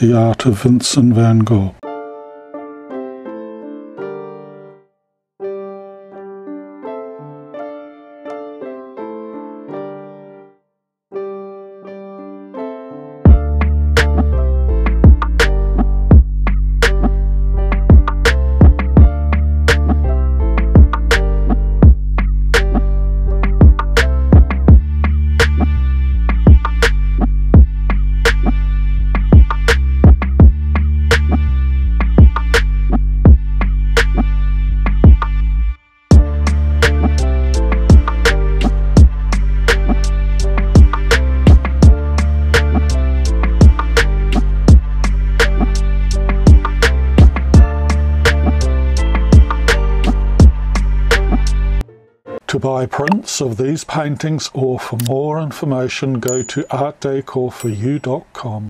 The Art of Vincent van Gogh. To buy prints of these paintings or for more information go to artdecorforyou.com.